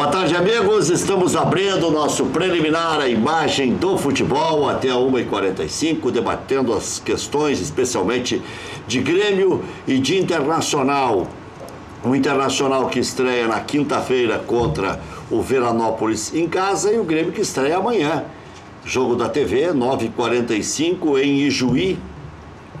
Boa tarde, amigos. Estamos abrindo o nosso preliminar, a imagem do futebol, até 1h45, debatendo as questões, especialmente de Grêmio e de Internacional. O Internacional que estreia na quinta-feira contra o Veranópolis em casa e o Grêmio que estreia amanhã. Jogo da TV, 9h45 em Ijuí,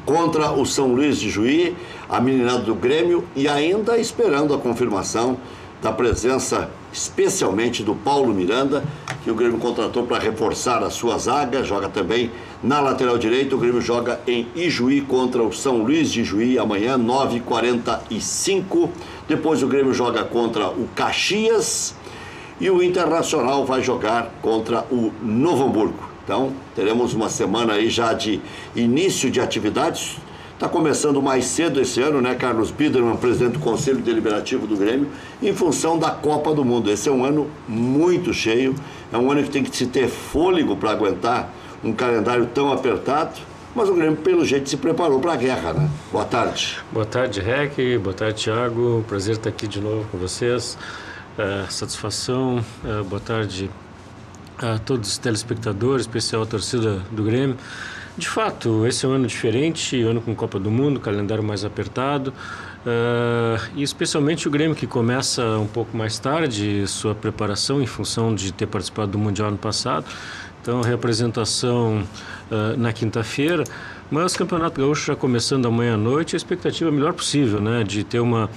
contra o São Luís de Juí, a meninada do Grêmio e ainda esperando a confirmação da presença especialmente do Paulo Miranda, que o Grêmio contratou para reforçar a sua zaga, joga também na lateral direita. O Grêmio joga em Ijuí contra o São Luís de Juí amanhã, 9h45. Depois o Grêmio joga contra o Caxias e o Internacional vai jogar contra o Novo Hamburgo. Então, teremos uma semana aí já de início de atividades Está começando mais cedo esse ano, né, Carlos Biderman, presidente do Conselho Deliberativo do Grêmio, em função da Copa do Mundo. Esse é um ano muito cheio, é um ano que tem que se ter fôlego para aguentar um calendário tão apertado. Mas o Grêmio, pelo jeito, se preparou para a guerra, né? Boa tarde. Boa tarde, Rec. Boa tarde, Thiago. Prazer estar aqui de novo com vocês. Uh, satisfação. Uh, boa tarde a todos os telespectadores, especial a torcida do Grêmio. De fato, esse é um ano diferente, ano com Copa do Mundo, calendário mais apertado. Uh, e especialmente o Grêmio que começa um pouco mais tarde sua preparação em função de ter participado do Mundial no passado. Então, representação uh, na quinta-feira, mas o Campeonato Gaúcho já começando amanhã à noite, a expectativa é a melhor possível, né? De ter uma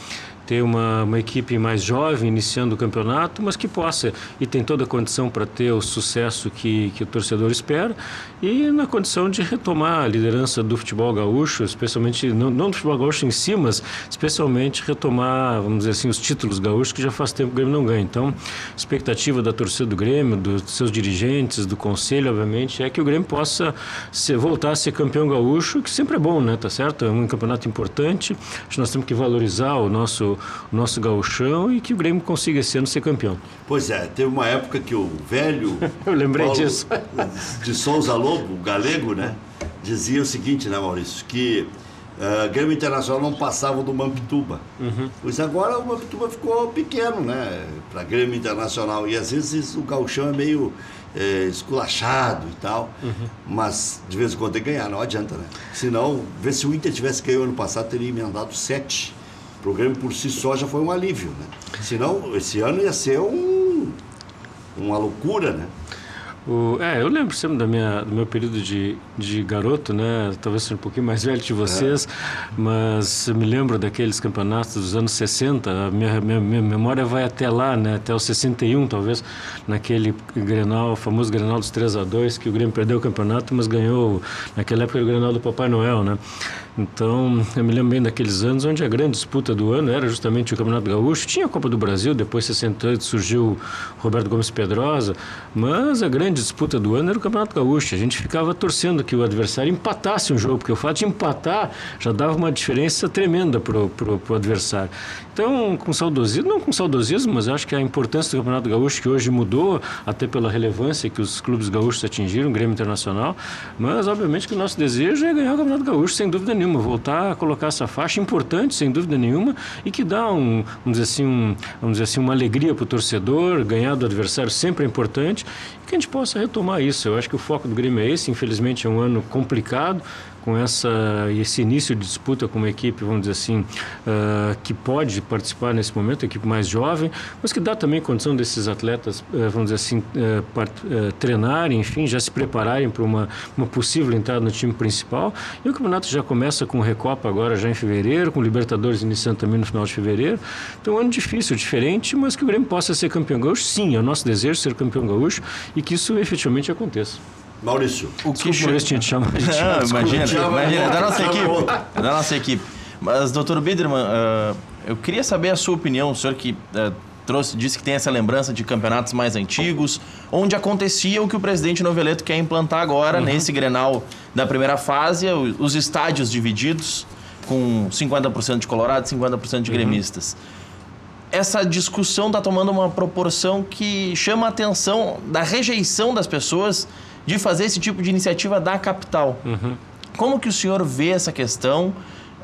ter uma, uma equipe mais jovem iniciando o campeonato, mas que possa e tem toda a condição para ter o sucesso que, que o torcedor espera e na condição de retomar a liderança do futebol gaúcho, especialmente não, não do futebol gaúcho em si, mas especialmente retomar, vamos dizer assim, os títulos gaúchos que já faz tempo que o Grêmio não ganha. Então, expectativa da torcida do Grêmio, dos seus dirigentes, do conselho, obviamente, é que o Grêmio possa ser, voltar a ser campeão gaúcho, que sempre é bom, né? Tá certo? É um campeonato importante. Acho que nós temos que valorizar o nosso o nosso gauchão e que o Grêmio consiga esse ano ser campeão. Pois é, teve uma época que o velho Eu lembrei Paulo disso. de Souza Lobo, o galego, né, dizia o seguinte, né, Maurício, que uh, Grêmio Internacional não passava do Mampituba. Uhum. Pois agora o Mampituba ficou pequeno, né, para Grêmio Internacional e às vezes o gauchão é meio é, esculachado e tal, Uhum. mas de vez em quando tem que ganhar, não adianta, né? Senão, vê se o Inter tivesse ganho ano passado, teria emendado sete. O programa por si só já foi um alívio, né? Senão, esse ano ia ser um, uma loucura, né? O, é, eu lembro sempre da minha, do meu período de, de garoto, né? Talvez seja um pouquinho mais velho que vocês, mas eu me lembro daqueles campeonatos dos anos 60. A minha, minha, minha memória vai até lá, né? Até o 61, talvez, naquele Grenal, famoso Grenal dos 3 a 2 que o Grêmio perdeu o campeonato, mas ganhou, naquela época, o Grenal do Papai Noel, né? Então, eu me lembro bem daqueles anos onde a grande disputa do ano era justamente o Campeonato Gaúcho. Tinha a Copa do Brasil, depois, em 68, surgiu Roberto Gomes Pedrosa, mas a grande disputa do ano era o Campeonato Gaúcho. A gente ficava torcendo que o adversário empatasse um jogo, porque o fato de empatar já dava uma diferença tremenda para o adversário. Então, com saudosismo, não com saudosismo, mas acho que a importância do Campeonato Gaúcho, que hoje mudou, até pela relevância que os clubes gaúchos atingiram, o Grêmio Internacional, mas obviamente que o nosso desejo é ganhar o Campeonato Gaúcho, sem dúvida nenhuma, voltar a colocar essa faixa importante, sem dúvida nenhuma, e que dá um, vamos dizer assim, um, vamos dizer assim, uma alegria para o torcedor, ganhar do adversário sempre é importante, e que a gente possa retomar isso. Eu acho que o foco do Grêmio é esse, infelizmente é um ano complicado, com essa, esse início de disputa com uma equipe, vamos dizer assim, uh, que pode participar nesse momento, a equipe mais jovem, mas que dá também condição desses atletas, uh, vamos dizer assim, uh, part, treinarem, enfim, já se prepararem para uma, uma possível entrada no time principal. E o campeonato já começa com Recopa agora já em fevereiro, com Libertadores iniciando também no final de fevereiro. Então é um ano difícil, diferente, mas que o Grêmio possa ser campeão gaúcho, sim, é o nosso desejo ser campeão gaúcho e que isso efetivamente aconteça. Maurício. O que Desculpa, tinha te chamado de Não, imagina, Desculpa, imagina, da nossa chama equipe. outro. Da nossa equipe. Mas, doutor Biderman, uh, eu queria saber a sua opinião, o senhor que uh, trouxe, disse que tem essa lembrança de campeonatos mais antigos, onde acontecia o que o presidente Noveleto quer implantar agora, Uhum. nesse Grenal da primeira fase, os estádios divididos, com 50% de colorados e 50% de Uhum. gremistas. Essa discussão está tomando uma proporção que chama a atenção da rejeição das pessoas de fazer esse tipo de iniciativa da capital. Como que o senhor vê essa questão?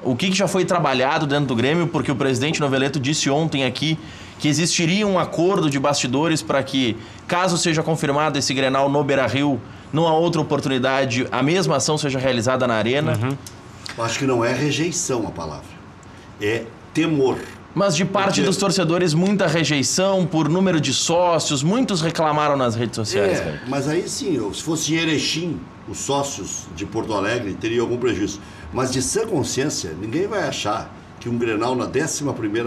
O que, que já foi trabalhado dentro do Grêmio? Porque o presidente Noveleto disse ontem aqui que existiria um acordo de bastidores para que, caso seja confirmado esse Grenal no Beira-Rio, numa outra oportunidade, a mesma ação seja realizada na Arena? Uhum. Acho que não é rejeição a palavra, é temor. Mas de parte dos torcedores, muita rejeição por número de sócios, muitos reclamaram nas redes sociais. É, mas aí sim, se fosse Erechim, os sócios de Porto Alegre teriam algum prejuízo. Mas de sã consciência, ninguém vai achar que um Grenal na 11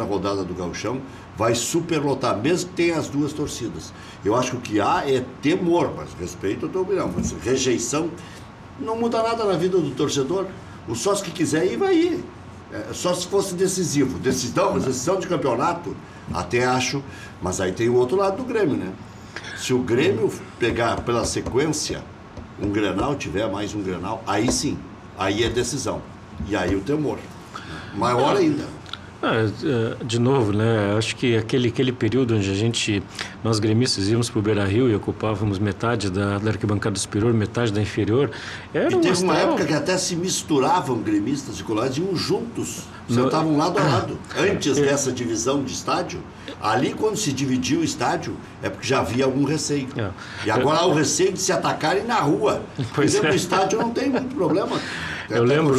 rodada do Gauchão vai superlotar, mesmo que tenha as duas torcidas. Eu acho que o que há é temor, mas respeito a tua opinião, mas rejeição não muda nada na vida do torcedor. O sócio que quiser ir, vai ir. É, só se fosse decisivo. Decisão, decisão de campeonato, até acho, mas aí tem o outro lado do Grêmio, né? Se o Grêmio pegar pela sequência um Grenal, tiver mais um Grenal, aí sim, aí é decisão. E aí o temor. Maior ainda. Ah, é, de novo, né? Acho que aquele, aquele período onde a gente, nós gremistas íamos para o Beira Rio e ocupávamos metade da, da arquibancada superior, metade da inferior, era e teve uma época que até se misturavam gremistas e colares, iam juntos, sentavam lado a lado. Antes é. dessa divisão de estádio, ali quando se dividiu o estádio, é porque já havia algum receio. É. E agora há o receio de se atacarem na rua. Pois é. no estádio não tem muito problema. Eu lembro,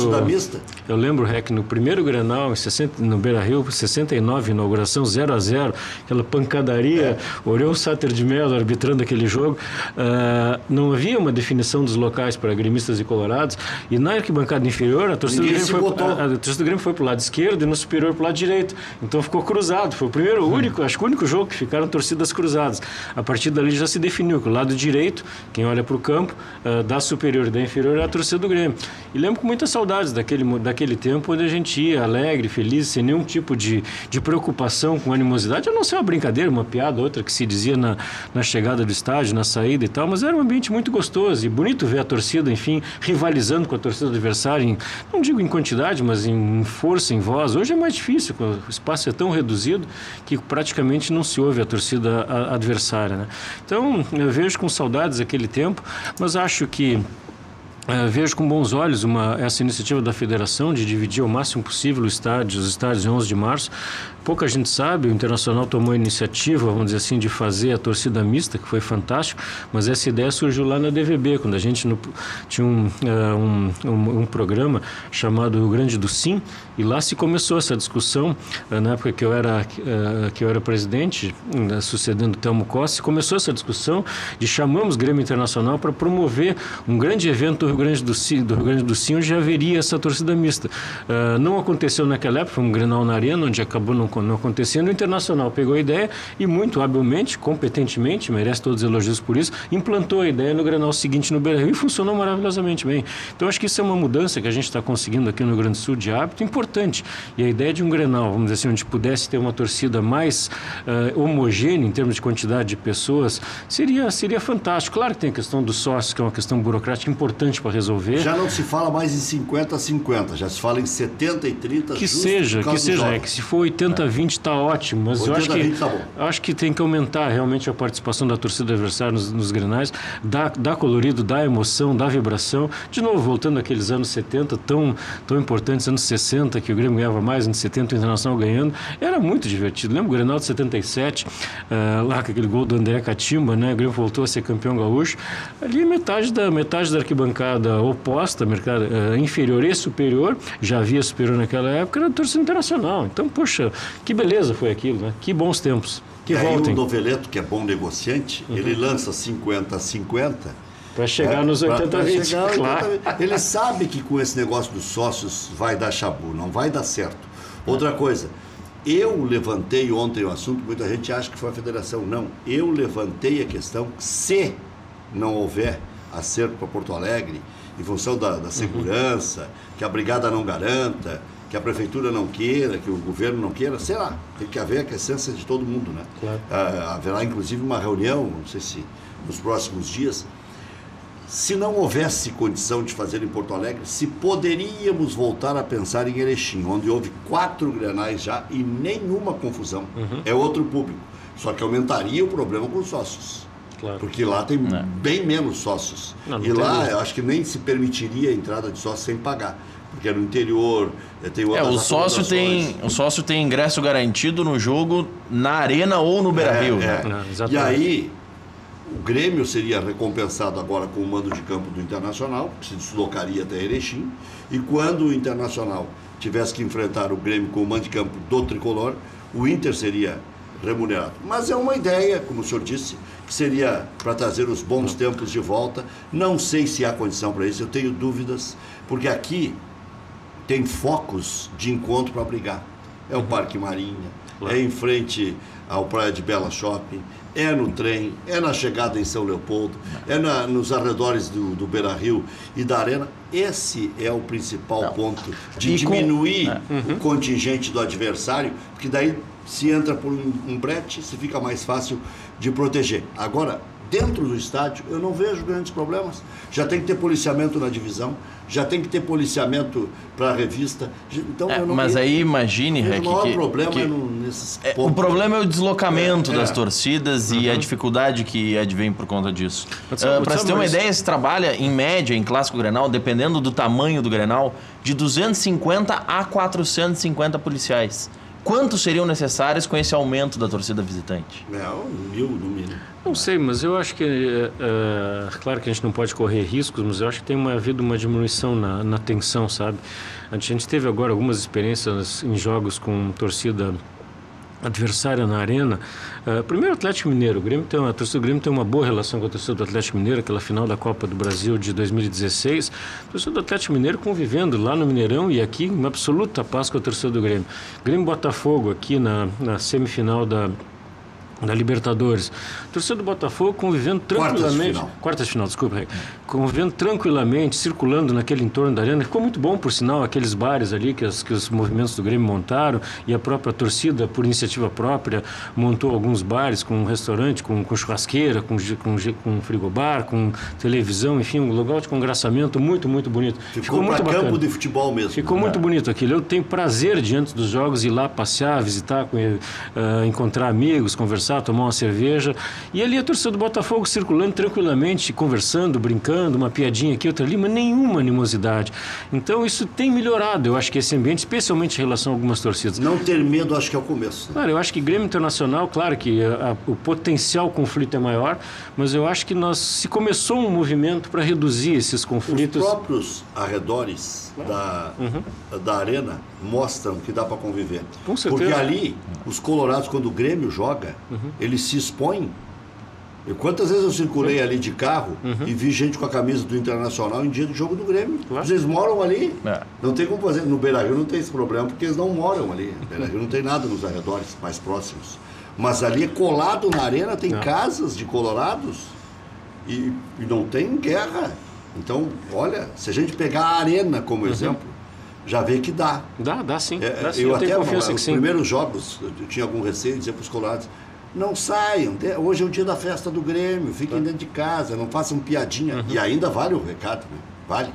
eu lembro, Rec, no primeiro Grenal, em 60, no Beira-Rio, 69, inauguração 0 a 0 aquela pancadaria, é. Oriol Sater de Mello arbitrando aquele jogo, uh, não havia uma definição dos locais para gremistas e colorados, e na arquibancada inferior, a torcida, do Grêmio foi, a, a, torcida do Grêmio foi para o lado esquerdo e no superior para o lado direito, então ficou cruzado, foi o primeiro, o único, acho que o único jogo que ficaram torcidas cruzadas. A partir dali já se definiu que o lado direito, quem olha para o campo, uh, da superior e da inferior é a torcida do Grêmio. E lembro com muitas saudades daquele, daquele tempo onde a gente ia alegre, feliz, sem nenhum tipo de, de preocupação, com animosidade, a não ser uma brincadeira, uma piada, outra que se dizia na, na chegada do estádio, na saída e tal, mas era um ambiente muito gostoso e bonito ver a torcida, enfim, rivalizando com a torcida adversária, em, não digo em quantidade, mas em força, em voz. Hoje é mais difícil, o espaço é tão reduzido que praticamente não se ouve a torcida adversária. Né? Então, eu vejo com saudades aquele tempo, mas acho que é, vejo com bons olhos uma, essa iniciativa da federação de dividir o máximo possível estádio, os estádios em 11 de março. Pouca gente sabe, o Internacional tomou a iniciativa, vamos dizer assim, de fazer a torcida mista, que foi fantástico, mas essa ideia surgiu lá na DVB, quando a gente no, tinha um, uh, um, um, um, programa chamado Rio Grande do Sim, e lá se começou essa discussão, uh, na época que eu era, uh, que eu era presidente, sucedendo o Telmo Costa, começou essa discussão de chamamos Grêmio Internacional para promover um grande evento Rio Grande do Sul, do Rio Grande do Sul, onde haveria essa torcida mista. Não aconteceu naquela época, foi um Grenal na Arena, onde acabou não, não acontecendo. O Internacional pegou a ideia e muito habilmente, competentemente, merece todos os elogios por isso, implantou a ideia no Grenal seguinte no Beira-Rio e funcionou maravilhosamente bem. Então acho que isso é uma mudança que a gente está conseguindo aqui no Rio Grande do Sul de hábito importante. E a ideia de um Grenal, vamos dizer assim, onde pudesse ter uma torcida mais uh, homogênea em termos de quantidade de pessoas, seria, seria fantástico. Claro que tem a questão dos sócios, que é uma questão burocrática importante para resolver. Já não se fala mais em 50 a 50, já se fala em 70 e 30 Que seja, que seja. É que se for 80 a 20 está ótimo, mas eu acho que, tá acho que tem que aumentar realmente a participação da torcida adversária nos, nos grenais, dá, dá colorido, dá emoção, dá vibração. De novo, voltando àqueles anos 70, tão, tão importantes, anos 60, que o Grêmio ganhava mais, anos 70 o Internacional ganhando, era muito divertido. Lembra o Grenal de 77, uh, eh, lá com aquele gol do André Catimba, né? O Grêmio voltou a ser campeão gaúcho. Ali metade da, metade da arquibancada oposta, mercado uh, inferior e superior, já havia superior naquela época, era torcida internacional. Então, poxa, que beleza foi aquilo, né? Que bons tempos. Que e voltem. Aí o Noveleto, que é bom negociante, uhum. ele lança 50 a 50 para chegar é, nos 80 a 20, claro. 80, ele sabe que com esse negócio dos sócios vai dar chabu, não vai dar certo. Outra coisa, eu levantei ontem o assunto, muita gente acha que foi a federação. Não, eu levantei a questão se não houver acerto para Porto Alegre, em função da, da segurança, uhum. que a brigada não garanta, que a prefeitura não queira, que o governo não queira, sei lá, tem que haver a essência de todo mundo, né? Claro. Ah, haverá inclusive uma reunião, não sei se nos próximos dias. Se não houvesse condição de fazer em Porto Alegre, se poderíamos voltar a pensar em Erechim, onde houve quatro granais já e nenhuma confusão. Uhum. É outro público. Só que aumentaria o problema com os sócios. Claro. Porque lá tem é. bem menos sócios. Não, não e lá eu acho que nem se permitiria a entrada de sócios sem pagar. Porque é no interior, eh, tem É, o sócio tem, o sócio tem ingresso garantido no jogo na Arena ou no Beira-Rio. É, né? é. Não, E aí, o Grêmio seria recompensado agora com o mando de campo do Internacional, que se deslocaria até Erechim, e quando o Internacional tivesse que enfrentar o Grêmio com o mando de campo do Tricolor, o Inter seria remunerado. Mas é uma ideia, como o senhor disse, que seria para trazer os bons tempos de volta. Não sei se há condição para isso, eu tenho dúvidas, porque aqui tem focos de encontro para brigar. É o Parque Marinha, é em frente ao Praia de Bela Shopping, é no trem, é na chegada em São Leopoldo, é na- nos arredores do, do Beira Rio e da Arena. Esse é o principal ponto de E com- diminuir é. o contingente do adversário, porque daí se entra por um, um brete, se fica mais fácil de proteger. Agora, dentro do estádio, eu não vejo grandes problemas. Já tem que ter policiamento na divisão, já tem que ter policiamento para a revista. Então, É, eu não mas vejo- aí imagine, Rec, o maior que, problema que- é no- nesses é, o problema é o deslocamento É, das é. torcidas e a dificuldade que advém por conta disso. Sabe- Para você ter uma mais- ideia, se trabalha em média em clássico Grenal, dependendo do tamanho do Grenal, de 250 a 450 policiais. Quantos seriam necessários com esse aumento da torcida visitante? É, um mil no mínimo. Não sei, mas eu acho que, é, é, claro que a gente não pode correr riscos, mas eu acho que tem uma, havido uma diminuição na, na tensão, sabe? A gente teve agora algumas experiências em jogos com torcida adversária na arena. Uh, primeiro, Atlético Mineiro. O, Grêmio tem uma, a torcida do Grêmio tem uma boa relação com a torcida do Atlético Mineiro, aquela final da Copa do Brasil de 2016. A torcida do Atlético Mineiro convivendo lá no Mineirão e aqui em absoluta paz com a torcida do Grêmio. Grêmio Botafogo aqui na, na semifinal da da Libertadores. Torcida do Botafogo convivendo Quartas tranquilamente. final. Quartas de final, desculpa. Rei. Convivendo tranquilamente, circulando naquele entorno da arena. Ficou muito bom, por sinal, aqueles bares ali que, as, que os movimentos do Grêmio montaram e a própria torcida, por iniciativa própria, montou alguns bares com um restaurante, com, com churrasqueira, com, com, com frigobar, com televisão, enfim, um lugar de congraçamento muito, muito bonito. Ficou, muito para bacana. campo de futebol mesmo. Ficou muito bonito aquilo. Eu tenho prazer diante dos jogos ir lá passear, visitar, ah, encontrar amigos, conversar, tomar uma cerveja. E ali a torcida do Botafogo circulando tranquilamente, conversando, brincando, uma piadinha aqui, outra ali, mas nenhuma animosidade. Então isso tem melhorado, eu acho que esse ambiente, especialmente em relação a algumas torcidas. Não ter medo, acho que é o começo. né? Claro, eu acho que Grêmio Internacional, claro que a- a- o potencial conflito é maior, mas eu acho que nós se começou um movimento para reduzir esses Os conflitos. próprios arredores da, da arena mostram que dá para conviver. Com certeza. Porque ali, os colorados, quando o Grêmio joga, eles se expõem. E quantas vezes eu circulei ali de carro e vi gente com a camisa do Internacional em dia do jogo do Grêmio? Claro. Vocês moram ali? É. Não tem como fazer. No Beira-Rio não tem esse problema, porque eles não moram ali. No Beira-Rio não tem nada nos arredores mais próximos. Mas ali é colado na arena, tem casas de colorados e, e não tem guerra. Então, olha, se a gente pegar a arena como exemplo, já vê que dá. Dá, dá sim. É, dá, sim. eu, Eu, até confiança sim. primeiros jogos eu tinha algum receio de dizer para os colorados não saiam, hoje é o dia da festa do Grêmio, fiquem Tá. dentro de casa, não façam piadinha. Uhum. E ainda vale o recado, né? vale.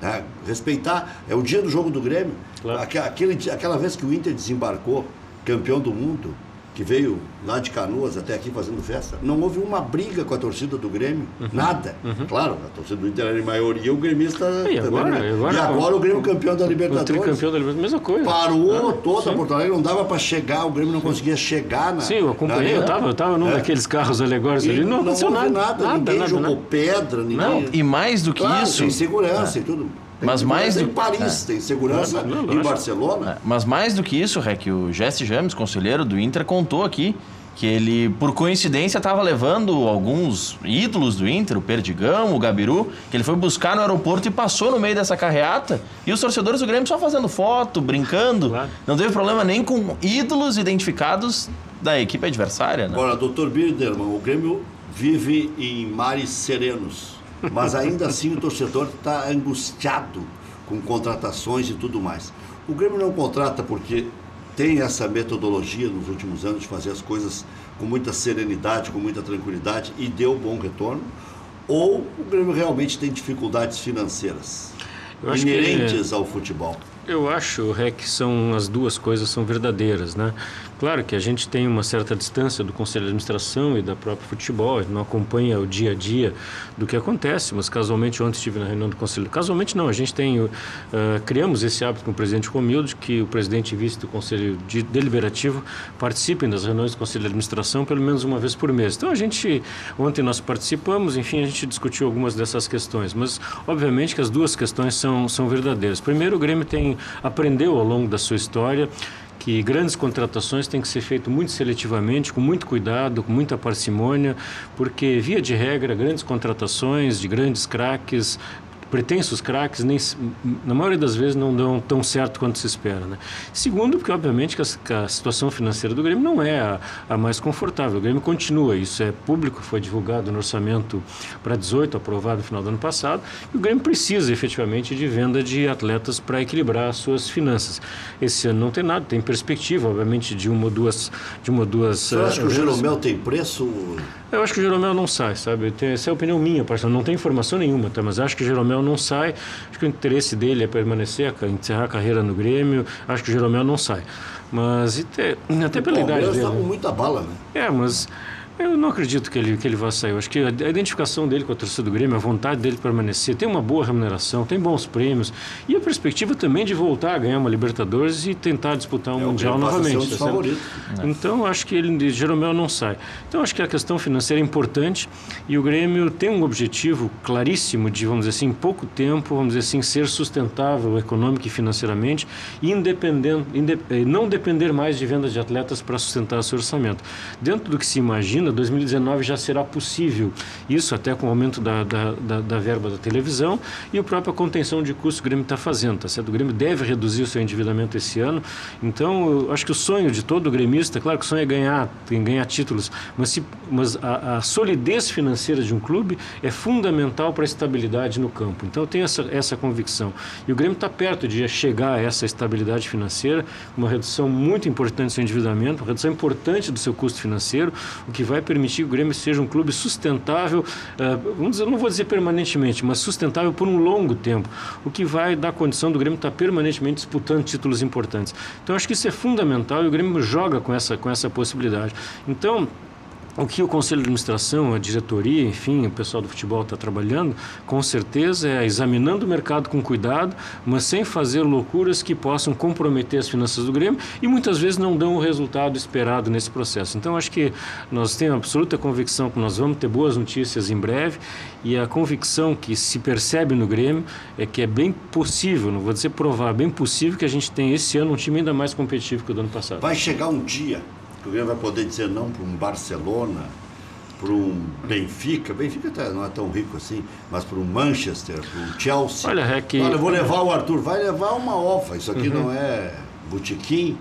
né? Respeitar, é o dia do jogo do Grêmio. Claro. Aque- Aquele, aquela vez que o Inter desembarcou, campeão do mundo, que veio lá de Canoas até aqui fazendo festa, não houve uma briga com a torcida do Grêmio, Uhum. nada. Claro, a torcida do Inter era em maioria, o gremista E também, agora? né? E agora e agora com- o Grêmio campeão da O Libertadores. tricampeão da Libertadores, mesma coisa. Parou Ah, toda sim. Porto Alegre, não dava para chegar, o Grêmio não conseguia chegar na. Sim, eu acompanhei, na eu estava eu tava num É. daqueles carros alegóricos ali, não aconteceu houve nada. Nada, ninguém nada, jogou nada. pedra, ninguém. Não, e mais do que Claro, isso. Tem segurança e tudo. Tem Mas mais do- em Paris, tem segurança Não, não, em lógico. Barcelona. É, Mas mais do que isso, Rec, o Jesse James, conselheiro do Inter, contou aqui que ele, por coincidência, estava levando alguns ídolos do Inter, o Perdigão, o Gabiru, que ele foi buscar no aeroporto e passou no meio dessa carreata. E os torcedores do Grêmio só fazendo foto, brincando. Claro. Não teve problema nem com ídolos identificados da equipe adversária, né? Agora, doutor Biderman, o Grêmio vive em mares serenos, mas ainda assim o torcedor está angustiado com contratações e tudo mais. O Grêmio não contrata porque tem essa metodologia nos últimos anos de fazer as coisas com muita serenidade, com muita tranquilidade e deu bom retorno, ou o Grêmio realmente tem dificuldades financeiras acho que- inerentes ao futebol. Eu acho, Rec, que são as duas coisas são verdadeiras, né? Claro que a gente tem uma certa distância do Conselho de Administração e da própria futebol, não acompanha o dia a dia do que acontece, mas casualmente ontem estive na reunião do Conselho. Casualmente não, a gente tem, uh, criamos esse hábito com o presidente Romildo, que o presidente e vice do Conselho de Deliberativo participem das reuniões do Conselho de Administração pelo menos uma vez por mês. Então a gente, ontem nós participamos, enfim, a gente discutiu algumas dessas questões, mas obviamente que as duas questões são, são verdadeiras. Primeiro, o Grêmio tem, aprendeu ao longo da sua história que grandes contratações têm que ser feitas muito seletivamente, com muito cuidado, com muita parcimônia, porque, via de regra, grandes contratações de grandes craques pretensos craques, nem, na maioria das vezes, não dão tão certo quanto se espera. Né? Segundo, porque, obviamente, que a, que a situação financeira do Grêmio não é a, a, mais confortável. O Grêmio continua, isso é público, foi divulgado no orçamento para 18, aprovado no final do ano passado, e o Grêmio precisa, efetivamente, de venda de atletas para equilibrar as suas finanças. Esse ano não tem nada, tem perspectiva, obviamente, de uma ou duas... De uma ou duas Você acha que o Jeromel tem preço? Eu acho que o Jeromel não sai, sabe? essa é a opinião minha, parceiro. Não tem informação nenhuma, tá? mas acho que o Jeromel não sai. Acho que o interesse dele é permanecer, encerrar a carreira no Grêmio. Acho que o Jeromel não sai. Mas até, até pela idade dele. está com muita bala, né? É, mas eu não acredito que ele, que ele vá sair. Eu acho que a identificação dele com a torcida do Grêmio, a vontade dele de permanecer, tem uma boa remuneração, tem bons prêmios e a perspectiva também de voltar a ganhar uma Libertadores e tentar disputar um é, Mundial novamente. Tá é. Então, acho que ele, Jeromel, não sai. Então, acho que a questão financeira é importante e o Grêmio tem um objetivo claríssimo de, vamos dizer assim, em pouco tempo, vamos dizer assim, ser sustentável econômica e financeiramente e independente, indep, eh, não depender mais de vendas de atletas para sustentar seu orçamento. Dentro do que se imagina, 2019 já será possível. Isso até com o aumento da, da, da, da verba da televisão e a própria contenção de custos que o Grêmio está fazendo. Tá certo? O Grêmio deve reduzir o seu endividamento esse ano. Então, eu acho que o sonho de todo gremista, claro que o sonho é ganhar, tem ganhar títulos, mas, se, mas a, a solidez financeira de um clube é fundamental para a estabilidade no campo. Então, eu tenho essa, essa convicção. E o Grêmio está perto de chegar a essa estabilidade financeira, uma redução muito importante do seu endividamento, uma redução importante do seu custo financeiro, o que vai vai permitir que o Grêmio seja um clube sustentável, uh, vamos dizer, não vou dizer permanentemente, mas sustentável por um longo tempo, o que vai dar condição do Grêmio estar permanentemente disputando títulos importantes. Então, acho que isso é fundamental e o Grêmio joga com essa, com essa possibilidade. Então, o que o Conselho de Administração, a diretoria, enfim, o pessoal do futebol está trabalhando, com certeza é examinando o mercado com cuidado, mas sem fazer loucuras que possam comprometer as finanças do Grêmio e muitas vezes não dão o resultado esperado nesse processo. Então, acho que nós temos absoluta convicção que nós vamos ter boas notícias em breve e a convicção que se percebe no Grêmio é que é bem possível, não vou dizer provável, bem possível que a gente tenha esse ano um time ainda mais competitivo que o do ano passado. Vai chegar um dia Grêmio vai poder dizer não para um Barcelona, para um Benfica, Benfica até não é tão rico assim, mas para um Manchester, para um Chelsea. Olha, é que... Olha, eu vou levar o Arthur, vai levar uma ofa, isso aqui uhum. não é botequim.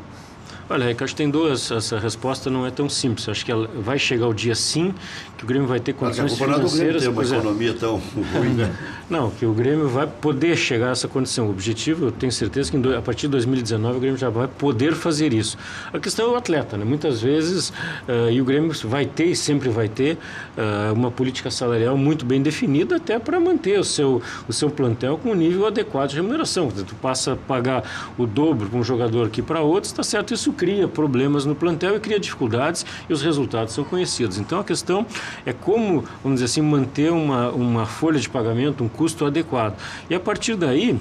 Olha, é que acho que tem duas, essa resposta não é tão simples. Acho que ela vai chegar o dia sim que o Grêmio vai ter condições Porque a financeiras. Tem uma economia tão ruim, né? Não, que o Grêmio vai poder chegar a essa condição. O objetivo, eu tenho certeza que a partir de 2019 o Grêmio já vai poder fazer isso. A questão é o atleta, né? Muitas vezes, uh, e o Grêmio vai ter e sempre vai ter uh, uma política salarial muito bem definida até para manter o seu, o seu plantel com um nível adequado de remuneração. Tu passa a pagar o dobro para um jogador que para outro, está certo, isso cria problemas no plantel e cria dificuldades e os resultados são conhecidos. Então a questão é como, vamos dizer assim, manter uma, uma folha de pagamento, um custo adequado. E a partir daí,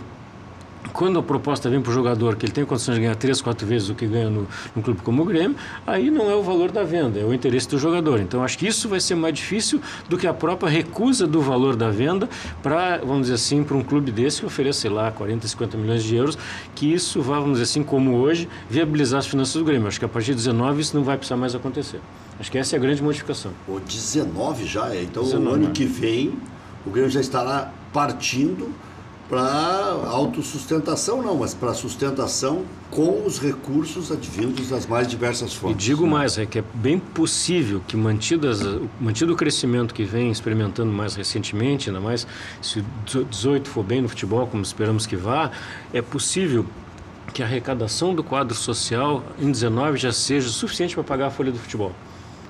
quando a proposta vem para o jogador que ele tem condições de ganhar três, quatro vezes o que ganha no, no, clube como o Grêmio, aí não é o valor da venda, é o interesse do jogador. Então acho que isso vai ser mais difícil do que a própria recusa do valor da venda para, vamos dizer assim, para um clube desse que oferece, sei lá, 40, 50 milhões de euros, que isso vá, vamos dizer assim, como hoje, viabilizar as finanças do Grêmio. Acho que a partir de 19 isso não vai precisar mais acontecer. Acho que essa é a grande modificação. O 19 já é. Então, 19, o ano né? que vem, o Grêmio já estará partindo para autossustentação, não, mas para sustentação com os recursos advindos das mais diversas fontes. E digo né? mais, é que é bem possível que mantidas, mantido o crescimento que vem experimentando mais recentemente, ainda mais se o 18 for bem no futebol, como esperamos que vá, é possível que a arrecadação do quadro social em 19 já seja suficiente para pagar a folha do futebol.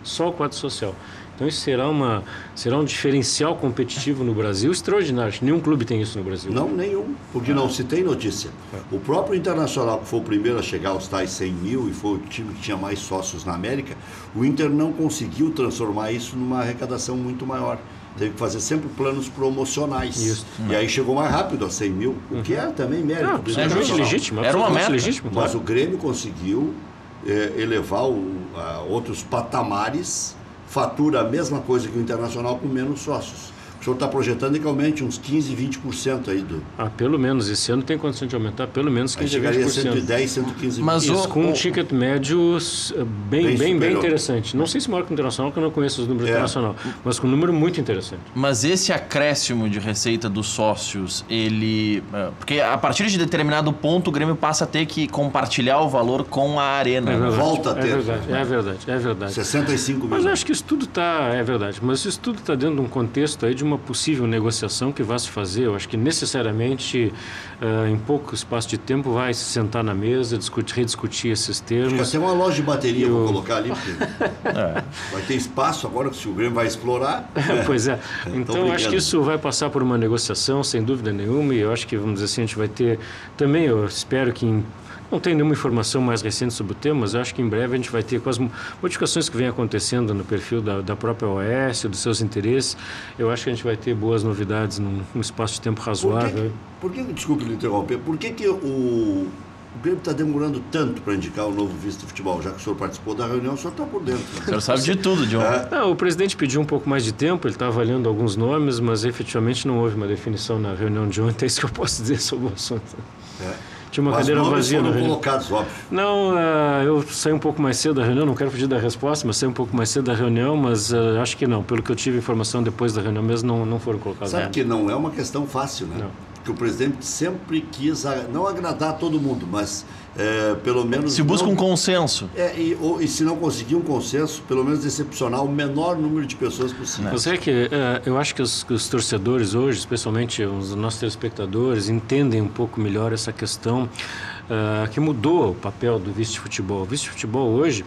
Só o quadro social. Então isso será, uma, será um diferencial competitivo no Brasil extraordinário. Nenhum clube tem isso no Brasil. Não, nenhum, porque não se tem notícia. O próprio Internacional, que foi o primeiro a chegar aos tais 100 mil e foi o time que tinha mais sócios na América, o Inter não conseguiu transformar isso numa arrecadação muito maior. Teve que fazer sempre planos promocionais. Isso. E aí chegou mais rápido a 100 mil, o que é também mérito Não, absolutamente Internacional. legítimo. Era uma meta. legítimo. Mas claro. o Grêmio conseguiu eh, elevar o, a outros patamares, fatura a mesma coisa que o Internacional com menos sócios. O senhor está projetando que aumente uns 15, 20% aí do. Ah, pelo menos. Esse ano tem condição de aumentar pelo menos Aí 15 a chegaria a 20%. 110, 115 Mas Isso, o- com um ticket médio s- bem, Bem bem, interessante. Não sei se maior que o internacional, porque eu não conheço os números É. internacional, mas com um número muito interessante. Mas esse acréscimo de receita dos sócios, ele. é, Porque a partir de determinado ponto o Grêmio passa a ter que compartilhar o valor com a arena. É né? verdade, Volta a é ter. verdade, é verdade, é verdade. 65 Mas mil. eu acho que isso tudo está, é verdade, mas isso tudo está dentro de um contexto aí de uma possível negociação que vai se fazer. Eu acho que necessariamente, ah, em pouco espaço de tempo, vai se sentar na mesa, discutir, rediscutir esses Acho que termos. até uma loja de bateria Eu- vou colocar ali, porque É. vai ter espaço agora que se o Grêmio vai explorar. pois é. Então, eu acho que isso vai passar por uma negociação, sem dúvida nenhuma, e eu acho que, vamos dizer assim, a gente vai ter. Também, eu espero que. Em, não tenho nenhuma informação mais recente sobre o tema, mas eu acho que em breve a gente vai ter, com as mo- modificações que vêm acontecendo no perfil da, da própria OS, dos seus interesses, eu acho que a gente vai ter boas novidades num, num espaço de tempo Por que, razoável. que- por que, desculpe me interromper, por que, que o, o Grêmio está demorando tanto para indicar o novo vice de futebol? Já que o senhor participou da reunião, o senhor está por dentro. O senhor sabe de tudo, John. É. Não, o presidente pediu um pouco mais de tempo, ele está avaliando alguns nomes, mas efetivamente não houve uma definição na reunião de ontem, é isso que eu posso dizer sobre o assunto. É. Tinha uma Mas cadeira vazia foram colocados, óbvio. Não, ah, eu saí um pouco mais cedo da reunião, não quero fugir da resposta, mas saí um pouco mais cedo da reunião, mas ah, acho que não. Pelo que eu tive informação depois da reunião mesmo, não, não foram colocados. Sabe nomes. que não é uma questão fácil, né? Não. Que o presidente sempre quis, a- não agradar todo mundo, mas é, pelo menos... Se busca não- um consenso. É, e, ou- e se não conseguir um consenso, pelo menos decepcionar o menor número de pessoas possível. Mas é que eh, eu acho que os, os torcedores hoje, especialmente os nossos telespectadores, entendem um pouco melhor essa questão ah, que mudou o papel do vice-futebol. O vice-futebol hoje,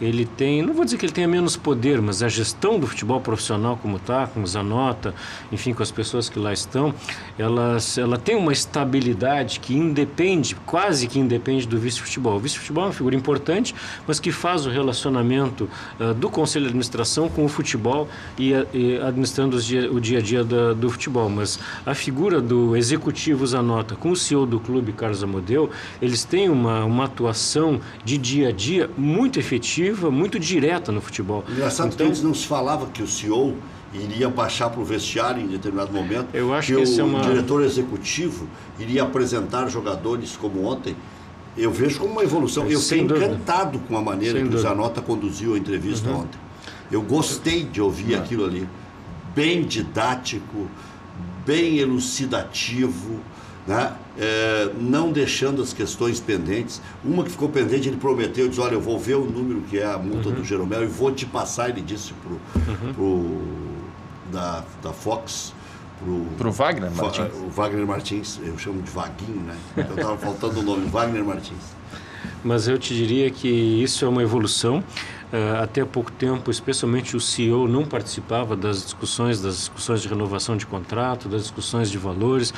ele tem, não vou dizer que ele tenha menos poder, mas a gestão do futebol profissional como está, com Zanota, enfim, com as pessoas que lá estão, ela, ela tem uma estabilidade que independe, quase que independe do vice-futebol. O vice-futebol é uma figura importante, mas que faz o relacionamento ah, do conselho de administração com o futebol e, a- e administrando dia- o dia a dia da- do futebol. Mas a figura do executivo Zanota com o CEO do clube, Carlos Amodeu, eles têm uma, uma atuação de dia a dia muito efetiva, muito direta no futebol. Engraçado que Então, antes não se falava que o CEO iria baixar para o vestiário em determinado momento. Eu acho que, que o é uma- diretor executivo iria apresentar jogadores como ontem. Eu vejo como uma evolução. Eu Sem fiquei dúvida. encantado com a maneira Sem que o dúvida. Uhum. Zanota conduziu a entrevista ontem. Eu gostei de ouvir aquilo ali. Bem didático, bem elucidativo, né? É, não deixando as questões pendentes. Uma que ficou pendente, ele prometeu, diz, olha, eu vou ver o número que é a multa Uhum. do Jeromel e vou te passar, ele disse pro, pro da, da Fox, pro, Pro Wagner Martins. o Wagner Martins, eu chamo de Vaguinho, né? Eu estava faltando o nome, Wagner Martins. Mas eu te diria que isso é uma evolução. Eh, até pouco tempo, especialmente o CEO não participava das discussões, das discussões de renovação de contrato, das discussões de valores.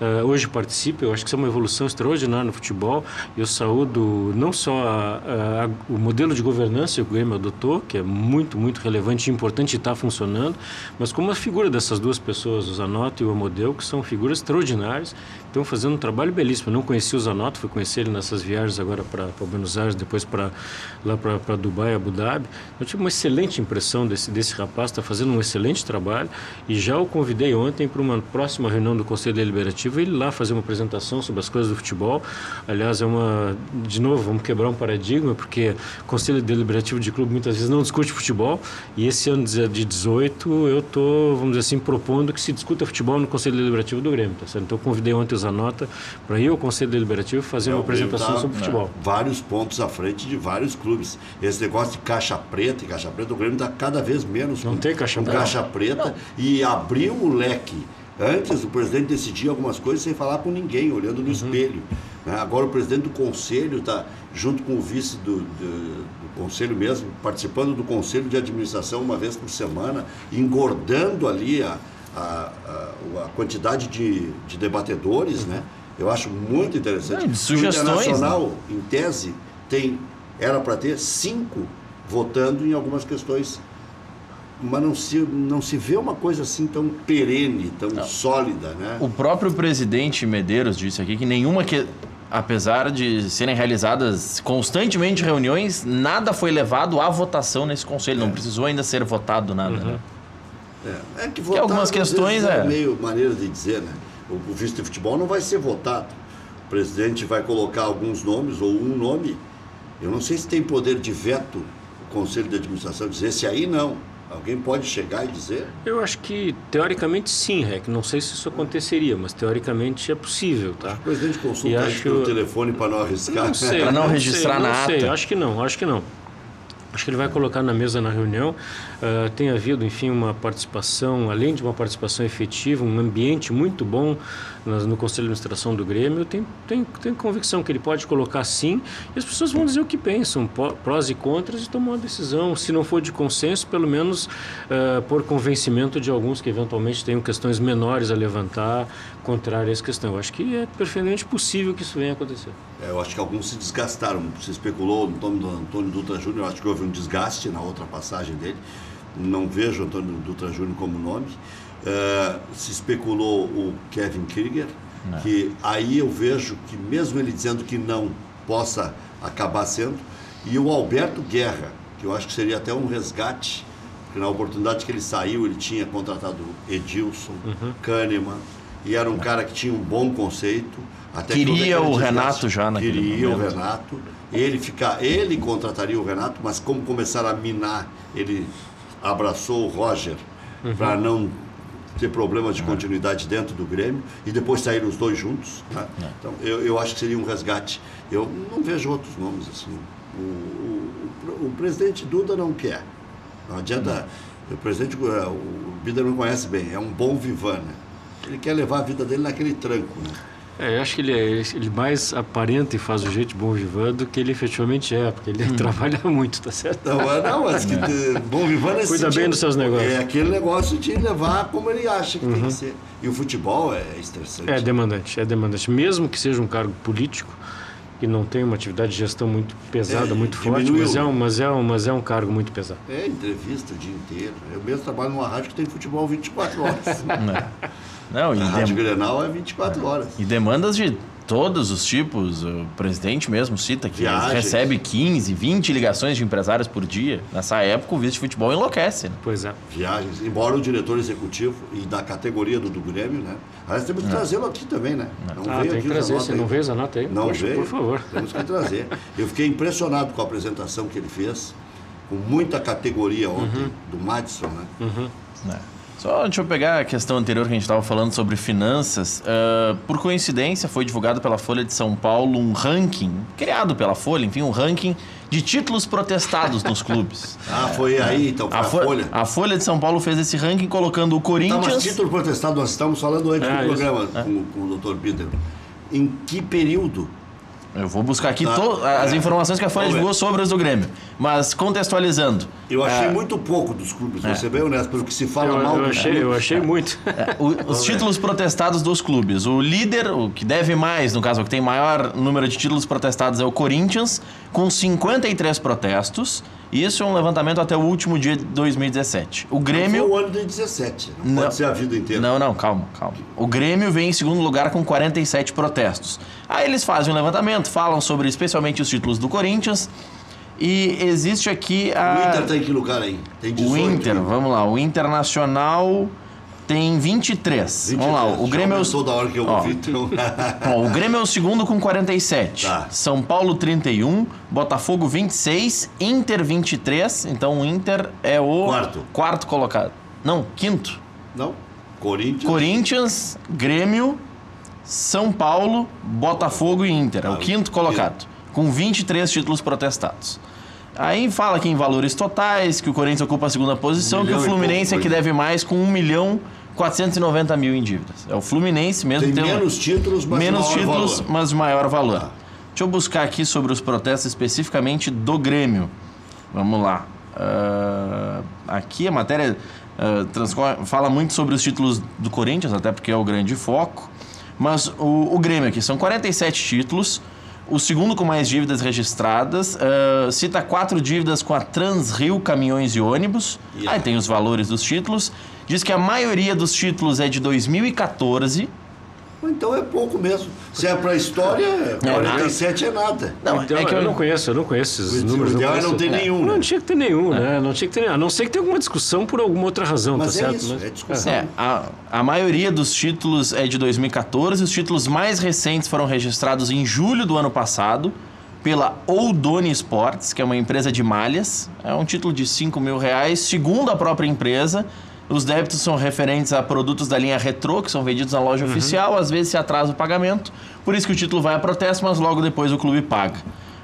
Eh, hoje participa, eu acho que isso é uma evolução extraordinária no futebol. Eu saúdo não só a- a- o modelo de governança que o Grêmio adotou, que é muito, muito relevante e importante e está funcionando, mas como a figura dessas duas pessoas, o Zanotto e o Amodeu, que são figuras extraordinárias, estão fazendo um trabalho belíssimo. Eu não conheci o Zanotto, fui conhecer ele nessas viagens agora para Buenos Aires, depois para lá para Dubai, Abu Dhabi. Eu tive uma excelente impressão desse, desse rapaz, está fazendo um excelente trabalho e já o convidei ontem para uma próxima reunião do Conselho Deliberativo, ele lá fazer uma apresentação sobre as coisas do futebol. Aliás, é uma, de novo, vamos quebrar um paradigma, porque o Conselho Deliberativo de clube muitas vezes não discute futebol e esse ano de de 18 eu estou, vamos dizer assim, propondo que se discuta futebol no Conselho Deliberativo do Grêmio. Tá certo? Então convidei ontem o Zanota para ir ao Conselho Deliberativo fazer É, uma apresentação tá, sobre futebol. Vários pontos à frente de vários clubes. Esse negócio de caixa preta e caixa preta, o Grêmio está cada vez menos Não com, tem caixa com preta. caixa preta e abriu o leque Antes, o presidente decidia algumas coisas sem falar com ninguém, olhando no uhum. espelho. Né? Agora, o presidente do conselho está junto com o vice do, do, do, conselho mesmo, participando do conselho de administração uma vez por semana, engordando ali a, a, a, a quantidade de, de debatedores, né? Eu acho muito interessante. É, sugestões, o Internacional, né? em tese, tem, era para ter cinco votando em algumas questões mas não se, não se vê uma coisa assim tão perene, tão não. sólida, né? O próprio presidente Medeiros disse aqui que nenhuma que apesar de serem realizadas constantemente reuniões, nada foi levado à votação nesse conselho, é. não precisou ainda ser votado nada. Uhum. Né? É. é. que votar, algumas questões é, é meio maneira de dizer, né? O, o vice de futebol não vai ser votado. O presidente vai colocar alguns nomes ou um nome. Eu não sei se tem poder de veto o conselho de administração dizer esse aí não. Alguém pode chegar e dizer? Eu acho que teoricamente sim, Rec. Não sei se isso aconteceria, mas teoricamente é possível, tá? Acho que o presidente consulta acho pelo eu... telefone para não arriscar. Para não, não registrar sei, na não Sei, acho que não, acho que não. Acho que ele vai colocar na mesa na reunião. Uh, tem havido, enfim, uma participação, além de uma participação efetiva, um ambiente muito bom no Conselho de Administração do Grêmio. Tenho, tenho, tenho convicção que ele pode colocar sim e as pessoas vão dizer o que pensam, prós e contras, e tomar uma decisão. Se não for de consenso, pelo menos uh, por convencimento de alguns que eventualmente tenham questões menores a levantar contrárias a essa questão. Eu acho que é perfeitamente possível que isso venha a acontecer. É, eu acho que alguns se desgastaram. Se especulou no nome do Antônio Dutra Júnior, acho que houve um desgaste na outra passagem dele. Não vejo Antônio Dutra Júnior como nome. Uh, se especulou o Kevin Krieger, não. que aí eu vejo que mesmo ele dizendo que não possa acabar sendo, e o Alberto Guerra, que eu acho que seria até um resgate, porque na oportunidade que ele saiu, ele tinha contratado Edilson, uhum. Kahneman, e era um cara que tinha um bom conceito. Até queria o Renato já naquele Queria momento. o Renato. Ele, ficar, ele contrataria o Renato, mas como começaram a minar, ele abraçou o Roger uhum. para não ter problemas de continuidade dentro do Grêmio e depois saíram os dois juntos. Né? É. Então, eu, eu acho que seria um resgate. Eu não vejo outros nomes assim. O, o, o presidente Duda não quer. Não adianta. O presidente, o Bida não conhece bem, é um bom vivan, né? Ele quer levar a vida dele naquele tranco, né? É, eu acho que ele, é, ele mais aparenta e faz o jeito bom vivan do que ele efetivamente é, porque ele hum. trabalha muito, tá certo? Não, é, não mas que bom vivan é Cuida bem dos seus negócios. É aquele negócio de levar como ele acha que uhum. tem que ser. E o futebol é estressante. É demandante, é demandante. Mesmo que seja um cargo político, que não tem uma atividade de gestão muito pesada, é, muito forte, mas é, um, mas, é um, mas é um cargo muito pesado. É, entrevista o dia inteiro. Eu mesmo trabalho numa rádio que tem futebol 24 horas. Não, a Rádio dem... Grenal é 24 horas. E demandas de todos os tipos. O presidente mesmo cita que recebe 15, 20 ligações de empresários por dia. Nessa época, o vice de futebol enlouquece. Né? Pois é. Viagens. Embora o diretor executivo e da categoria do, do Grêmio, né? Aliás, temos que trazê-lo aqui também, né? Não, não ah, veio tem que trazer. Você não veio, Zanata aí? Não Poxa, veio. Por favor. Temos que trazer. Eu fiquei impressionado com a apresentação que ele fez, com muita categoria ontem, uhum. do Madison, né? Uhum. É. Só deixa eu pegar a questão anterior que a gente estava falando sobre finanças. Uh, por coincidência, foi divulgado pela Folha de São Paulo um ranking, criado pela Folha, enfim, um ranking de títulos protestados nos clubes. Ah, foi aí, então, foi a, a, Folha. A Folha de São Paulo fez esse ranking colocando o Corinthians... Tá, mas título protestado, nós estamos falando antes é, do programa é. com, com o Dr. Peter. Em que período eu vou buscar aqui tá. as informações que a Folha divulgou sobre os do Grêmio. Mas contextualizando. Eu achei é... muito pouco dos clubes, é. você bem honesto, pelo que se fala eu, mal eu achei, Eu achei muito. É, o, os títulos protestados dos clubes. O líder, o que deve mais, no caso, o que tem maior número de títulos protestados é o Corinthians, com 53 protestos. Isso é um levantamento até o último dia de 2017. O Grêmio. Não o ano de 17, não, não, pode ser a vida inteira. Não, não, calma, calma. O Grêmio vem em segundo lugar com 47 protestos. Aí eles fazem um levantamento, falam sobre especialmente os títulos do Corinthians. E existe aqui a. O Inter tem que lugar aí? Tem 18. O Inter, vamos lá. O Internacional tem 23. 23. Vamos lá, o Grêmio é o... toda hora que eu ouvi, então... o Grêmio é o segundo com 47. Tá. São Paulo 31, Botafogo 26, Inter 23. Então o Inter é o quarto, quarto colocado. Não, quinto. Não. Corinthians. Corinthians, Grêmio, São Paulo, Botafogo e Inter. é o ah, quinto colocado, com 23 títulos protestados. Aí fala que em valores totais, que o Corinthians ocupa a segunda posição, um que o Fluminense é que deve mais com 1 milhão 490 mil em dívidas. É o Fluminense mesmo. Tem tendo- menos títulos, mas menos maior títulos, valor. mas de maior valor. Tá. Deixa eu buscar aqui sobre os protestos especificamente do Grêmio. Vamos lá. Ah, aqui a matéria transcorre- fala muito sobre os títulos do Corinthians, até porque é o grande foco. Mas o, o Grêmio aqui são 47 títulos. O segundo com mais dívidas registradas. ah, cita quatro dívidas com a Transrio Caminhões e Ônibus. Yeah. Aí tem os valores dos títulos. Diz que a maioria dos títulos é de 2014. Então é pouco mesmo. Se é pra história, 47 é nada. Não, Então, é que eu, eu- não conheço, eu não conheço esses O números. ideal é conheço. não ter nenhum, Não né? tinha que ter nenhum, né? Não tinha que ter nenhum. A não ser que tenha alguma discussão por alguma outra razão, Mas tá é certo? isso, Mas- é discussão. É, a, a maioria dos títulos é de 2014. Os títulos mais recentes foram registrados em julho do ano passado pela Oldoni Sports, que é uma empresa de malhas. É um título de 5 mil reais. Segundo a própria empresa, os débitos são referentes a produtos da linha Retro, que são vendidos na loja oficial. Às vezes se atrasa o pagamento. Por isso que o título vai a protesto, mas logo depois o clube paga.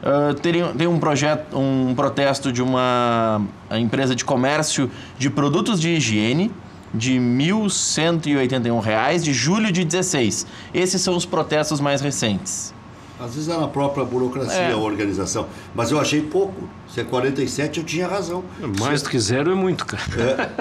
Ah, teria- tem um projeto, um protesto de uma empresa de comércio de produtos de higiene de 1.181 reais de julho de 16. Esses são os protestos mais recentes. Às vezes é na própria burocracia, É. a organização. Mas eu achei pouco. Se é 47, eu tinha razão. Mais do que zero é muito, cara.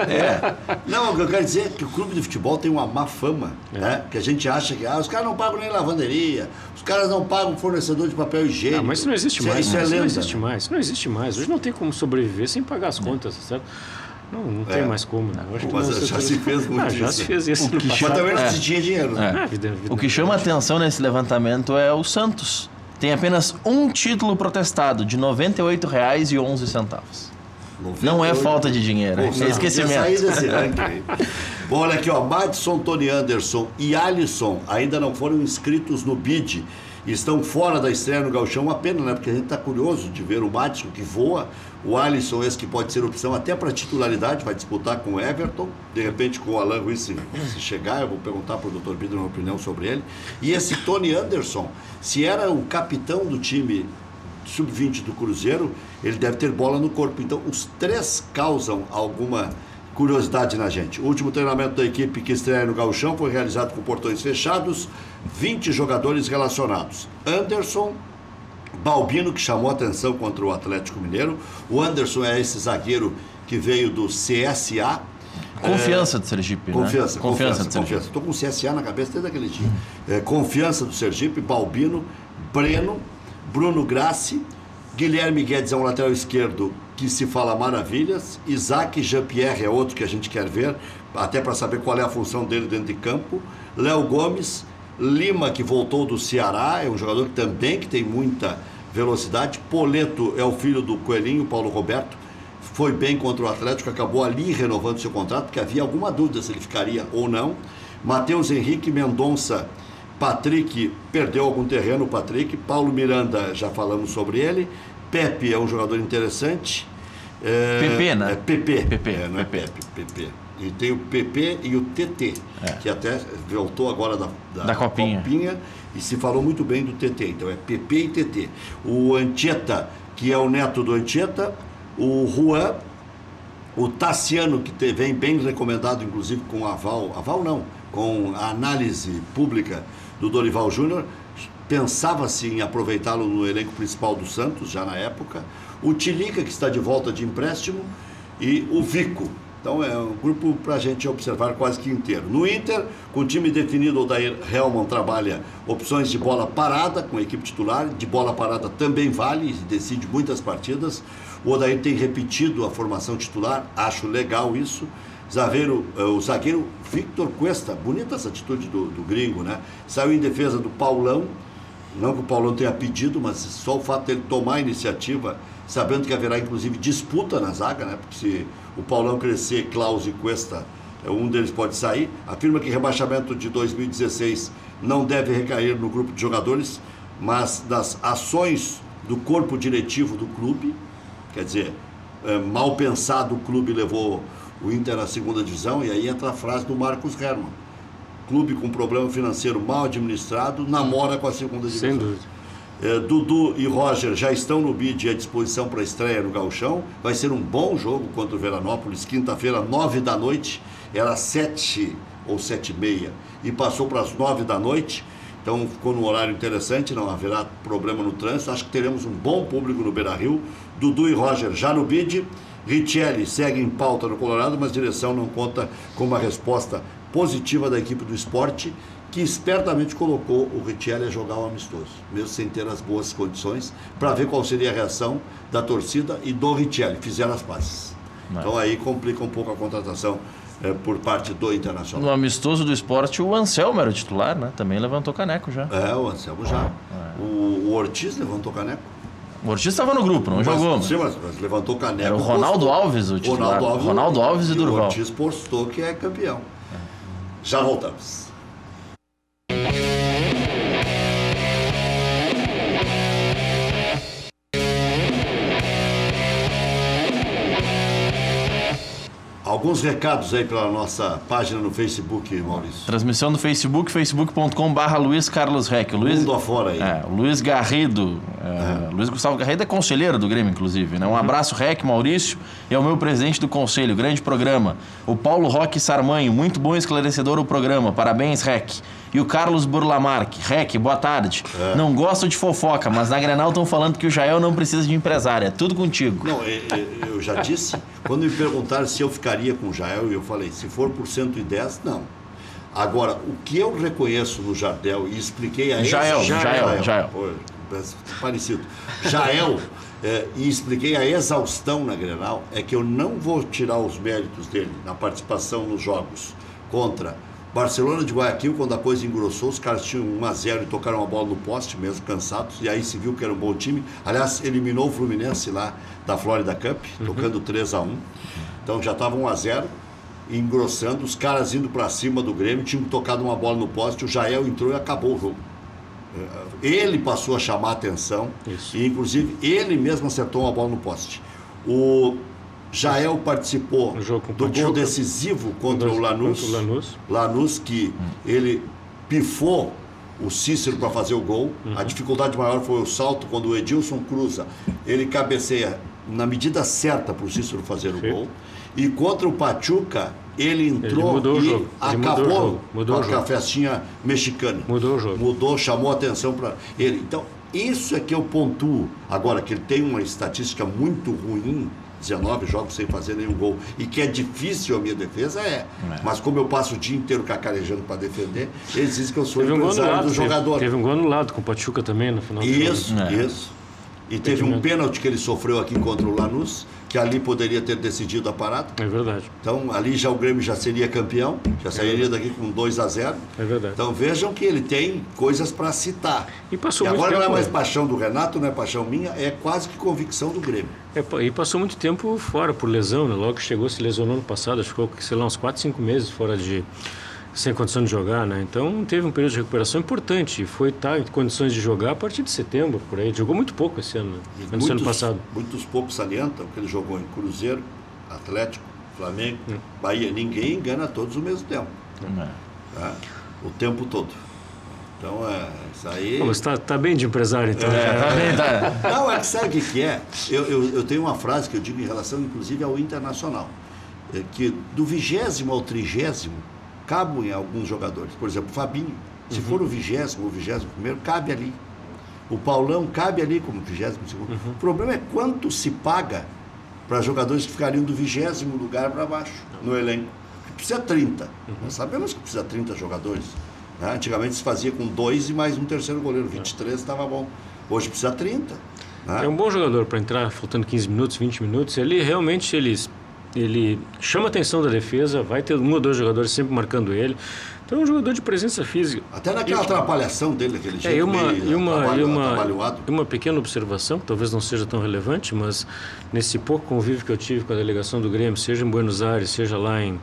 É. Não, o que eu quero dizer é que o clube de futebol tem uma má fama, né? Que a gente acha que ah, os caras não pagam nem lavanderia, os caras não pagam fornecedor de papel higiênico. Ah, mas isso não existe Isso é- mais. Isso é lenda. não existe mais. Isso não existe mais. Hoje não tem como sobreviver sem pagar as contas, certo? Não, não tem É. mais como, né? Acho que Mas não- já se fez muito Ah, já isso. se fez isso O no que Mas passado. também não É. se tinha dinheiro. né? Ah, vida- vida O que chama atenção nesse levantamento é o Santos. Tem apenas um título protestado de R$ 98,11. Não é 98. falta de dinheiro, Pô, é esquecimento. sair desse ranking aí. Bom, olha aqui, ó. Madison, Tony Anderson e Alisson ainda não foram inscritos no BID. Estão fora da estreia no Galchão. Uma pena, né? Porque a gente está curioso de ver o Madison que voa. O Alisson, esse que pode ser opção até para titularidade, vai disputar com o Everton. De repente, com o Alan Ruiz, se, se chegar, eu vou perguntar para o Dr. Pedro uma opinião sobre ele. E esse Tony Anderson, se era o capitão do time sub-20 do Cruzeiro, ele deve ter bola no corpo. Então, os três causam alguma curiosidade na gente. O último treinamento da equipe que estreia no Gauchão foi realizado com portões fechados, 20 jogadores relacionados. Anderson, Balbino, que chamou atenção contra o Atlético Mineiro. O Anderson é esse zagueiro que veio do CSA. Confiança do Sergipe, Confiança, né? confiança, do Sergipe. confiança. Estou com o CSA na cabeça desde aquele dia. É, confiança do Sergipe, Balbino, Breno, Bruno Grassi, Guilherme Guedes é um lateral esquerdo que se fala maravilhas, Isaac Jean-Pierre é outro que a gente quer ver, até para saber qual é a função dele dentro de campo, Léo Gomes, Lima que voltou do Ceará, é um jogador que também que tem muita velocidade, Poleto é o filho do Coelhinho, Paulo Roberto, foi bem contra o Atlético, acabou ali renovando seu contrato, porque havia alguma dúvida se ele ficaria ou não. Matheus Henrique Mendonça, Patrick perdeu algum terreno, Patrick. Paulo Miranda, já falamos sobre ele. Pepe é um jogador interessante. É, PP, né? É PP. PP, É, não é. Pepe, PP. E tem o PP e o TT, que até voltou agora da, É. Da Copinha. e se falou muito bem do TT. Então é PP e TT. O Antieta, que é o neto do Antieta. O Juan, o Tassiano, que te- vem bem recomendado, inclusive com aval, aval não, com a análise pública do Dorival Júnior, pensava-se em aproveitá-lo no elenco principal do Santos, já na época. O Tilica, que está de volta de empréstimo, e o Vico. Então é um grupo para a gente observar quase que inteiro. No Inter, com o time definido, o Dair Helman trabalha opções de bola parada com a equipe titular. De bola parada também vale, decide muitas partidas. O Odair tem repetido a formação titular, acho legal isso. Zagueiro, eh, o zagueiro Victor Cuesta, bonita essa atitude do, do gringo, né? Saiu em defesa do Paulão, não que o Paulão tenha pedido, mas só o fato dele tomar a iniciativa, sabendo que haverá inclusive disputa na zaga, né? Porque se o Paulão crescer, Klaus e Cuesta, eh, um deles pode sair. Afirma que rebaixamento de 2016 não deve recair no grupo de jogadores, mas das ações do corpo diretivo do clube. Quer dizer, eh, mal pensado o clube levou o Inter à segunda divisão, e aí entra a frase do Marcos Herman. Clube com problema financeiro mal administrado namora com a segunda divisão. Sem dúvida. É, Dudu e Roger já estão no bid e à disposição para a estreia no Gauchão. Vai ser um bom jogo contra o Veranópolis, quinta-feira, nove da noite. Era sete ou sete e meia e passou para as nove da noite, então ficou num horário interessante, não haverá problema no trânsito. Acho que teremos um bom público no Beira Rio. Dudu e Roger já no bid. Richelli segue em pauta no Colorado, mas direção não conta com uma resposta positiva da equipe do esporte, que espertamente colocou o Richelli a jogar o amistoso, mesmo sem ter as boas condições, para ver qual seria a reação da torcida e do Richelli. Fizeram as pazes. Então aí complica um pouco a contratação é, por parte do Internacional. No amistoso do esporte, o Anselmo era o titular, né? Também levantou caneco já. É, o Anselmo já. É. O, o Ortiz levantou caneco. O Ortiz estava no grupo, não mas, jogou. Sim, mas, mas levantou caneco. Era o Ronaldo postou. Alves o titular. Ronaldo Alves, Ronaldo Alves e, e Durval. O Ortiz postou que é campeão. Já voltamos. Alguns recados aí pela nossa página no Facebook, Maurício. Transmissão no Facebook, facebook.com.br Luiz Carlos Reck. Luiz, Mundo afora aí. É, Luiz Garrido. É, é. Luiz Gustavo Garrido é conselheiro do Grêmio, inclusive. Né? Um uhum. abraço, Reck, Maurício, e ao meu presidente do conselho. Grande programa. O Paulo Roque Sarmanho, muito bom e esclarecedor o programa. Parabéns, Reck. E o Carlos Burlamarque. Rec, boa tarde. É. Não gosto de fofoca, mas na Grenal estão falando que o Jael não precisa de empresário. É tudo contigo. Não, eu já disse. quando me perguntaram se eu ficaria com o Jael, eu falei, se for por 110, não. Agora, o que eu reconheço no Jardel e expliquei a ele. Jael, Jael, Jael. Jael. Pô, parecido. Jael. É, e expliquei a exaustão na Grenal, é que eu não vou tirar os méritos dele na participação nos jogos contra Barcelona de Guayaquil, quando a coisa engrossou, os caras tinham 1 a 0 e tocaram a bola no poste, mesmo cansados, e aí se viu que era um bom time. Aliás, eliminou o Fluminense lá da Florida Cup, uhum. tocando 3 a 1 Então já estava 1 a 0 engrossando, os caras indo para cima do Grêmio, tinham tocado uma bola no poste, o Jael entrou e acabou o jogo. É, ele passou a chamar a atenção, Isso. e inclusive ele mesmo acertou uma bola no poste. O Jael participou do gol decisivo contra o Lanús. Contra o Lanús. Lanús que hum. ele pifou o Cícero para fazer o gol. Uhum. A dificuldade maior foi o salto quando o Edilson cruza. Ele cabeceia na medida certa para o Cícero fazer Sim. o gol. E contra o Pachuca, ele entrou ele e acabou mudou com a festinha mexicana. Mudou o jogo. Mudou, chamou a atenção para ele. Então, isso é que eu pontuo. Agora, que ele tem uma estatística muito ruim 19 jogos sem fazer nenhum gol e que é difícil a minha defesa, é. é. Mas como eu passo o dia inteiro cacarejando para defender, eles dizem que eu sou teve empresário um lado, do jogador. Teve, teve um gol no lado com o Pachuca também no final Isso, isso. É. E teve um pênalti que ele sofreu aqui contra o Lanús, que ali poderia ter decidido a parada. É verdade. Então ali já o Grêmio já seria campeão, já sairia é daqui com 2 a 0. É verdade. Então vejam que ele tem coisas para citar. E passou e muito agora tempo, não é mais paixão do Renato, não é paixão minha, é quase que convicção do Grêmio. É, e passou muito tempo fora por lesão, né? Logo que chegou, se lesionou no passado, ficou, sei lá, uns 4, 5 meses fora de sem condição de jogar, né? Então teve um período de recuperação importante. Foi estar tá em condições de jogar a partir de setembro, por aí. Jogou muito pouco esse ano, né? muitos, ano passado. Muitos poucos salientam que ele jogou em Cruzeiro, Atlético, Flamengo, hum. Bahia. Ninguém engana todos ao mesmo tempo. Hum. Tá? O tempo todo. Então, é, isso aí... Pô, está tá bem de empresário, então. É, tá bem, tá. Não, é que sabe o que, que é? Eu, eu, eu tenho uma frase que eu digo em relação, inclusive, ao Internacional. É que do vigésimo ao trigésimo, cabem alguns jogadores. Por exemplo, o Fabinho, se uhum. for o vigésimo ou vigésimo primeiro, cabe ali. O Paulão cabe ali como vigésimo segundo. Uhum. O problema é quanto se paga para jogadores que ficariam do vigésimo lugar para baixo no elenco. Precisa 30. Uhum. Nós sabemos que precisa 30 jogadores. Né? Antigamente se fazia com dois e mais um terceiro goleiro. 23 estava bom. Hoje precisa 30. Né? É um bom jogador para entrar faltando 15 minutos, 20 minutos. Ele realmente eles ele chama a atenção da defesa, vai ter um ou dois jogadores sempre marcando ele. Então é um jogador de presença física. Até naquela e, atrapalhação dele, daquele jeito. É, e uma, meio, e uma, e uma, uma pequena observação, que talvez não seja tão relevante, mas nesse pouco convívio que eu tive com a delegação do Grêmio, seja em Buenos Aires, seja lá em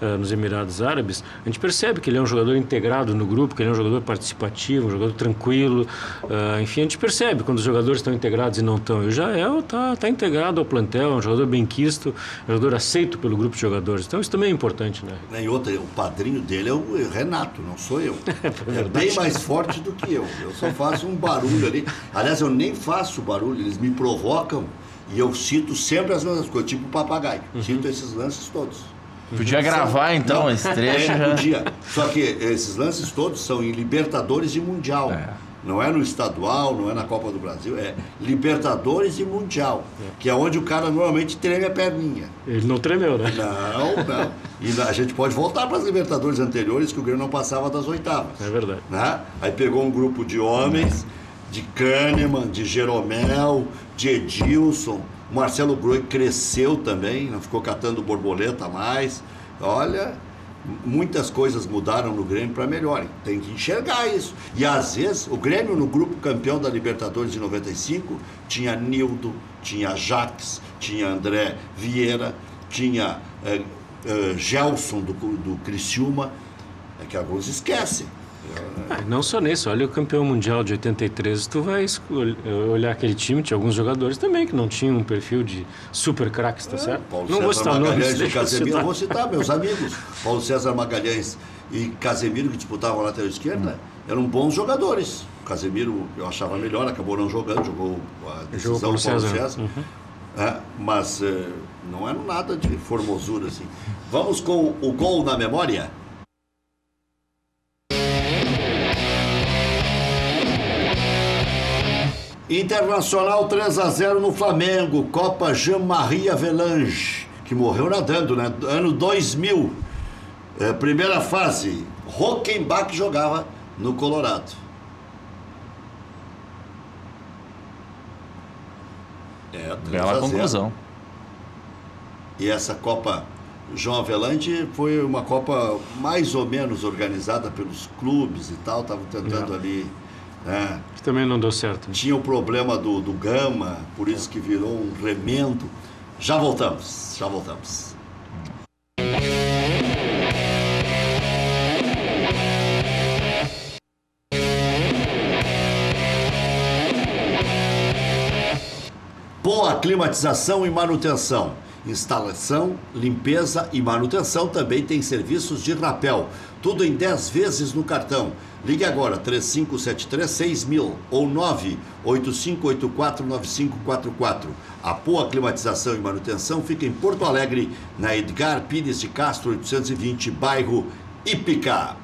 uh, nos Emirados Árabes, a gente percebe que ele é um jogador integrado no grupo, que ele é um jogador participativo, um jogador tranquilo. Uh, enfim, a gente percebe quando os jogadores estão integrados e não estão. E o Jael está tá integrado ao plantel, é um jogador benquisto, um jogador aceito pelo grupo de jogadores. Então isso também é importante, né? E outra, o padrinho dele é o Renato, não sou eu. é, é bem mais forte do que eu. Eu só faço um barulho ali. Aliás, eu nem faço barulho, eles me provocam e eu cito sempre as mesmas coisas, tipo papagaio. Uhum. Cito esses lances todos. Podia gravar então esse trecho. É, já. podia. Só que esses lances todos são em Libertadores e Mundial. É. Não é no estadual, não é na Copa do Brasil, é Libertadores e Mundial, que é onde o cara normalmente treme a perninha. Ele não tremeu, né? Não, não. E a gente pode voltar para as Libertadores anteriores, que o Grêmio não passava das oitavas. É verdade. Né? Aí pegou um grupo de homens, de Kahneman, de Jeromel, de Edilson. O Marcelo Groi cresceu também, não ficou catando borboleta mais. Olha, muitas coisas mudaram no Grêmio para melhor. Tem que enxergar isso. E às vezes, o Grêmio no grupo campeão da Libertadores de 95 tinha Nildo, tinha Jaques, tinha André Vieira, tinha eh, eh, Gelson do, do Criciúma. É que alguns esquecem. Ah, não só nisso, olha o campeão mundial de 83, tu vai escolher- olhar aquele time, tinha alguns jogadores também que não tinham um perfil de super craques, tá certo? É, Paulo não vou César citar nomes, Magalhães e Casemiro, citar. eu vou citar meus amigos. Paulo César Magalhães e Casemiro, que disputavam a lateral esquerda, eram bons jogadores. O Casemiro eu achava melhor, acabou não jogando, jogou a decisão do Paulo César. César. Uhum. É, mas eh, não era nada de formosura assim. Vamos com o gol na memória. Internacional 3 a 0 no Flamengo, Copa Jean-Marie Avelange, que morreu nadando, né? Ano 2000. É, primeira fase, Rockenbach jogava no Colorado. É, 3 a Bela 0. conclusão. E essa Copa João Avelange foi uma Copa mais ou menos organizada pelos clubes e tal, estavam tentando ali. Né? Que também não deu certo. Tinha o problema do, do Gama, por isso que virou um remendo. Já voltamos, já voltamos. Boa climatização e manutenção. Instalação, limpeza e manutenção também tem serviços de rapel. Tudo em 10 vezes no cartão. Ligue agora 3573-6000 ou 985849544. A Poa Climatização e Manutenção fica em Porto Alegre, na Edgar Pires de Castro 820, bairro Ípica.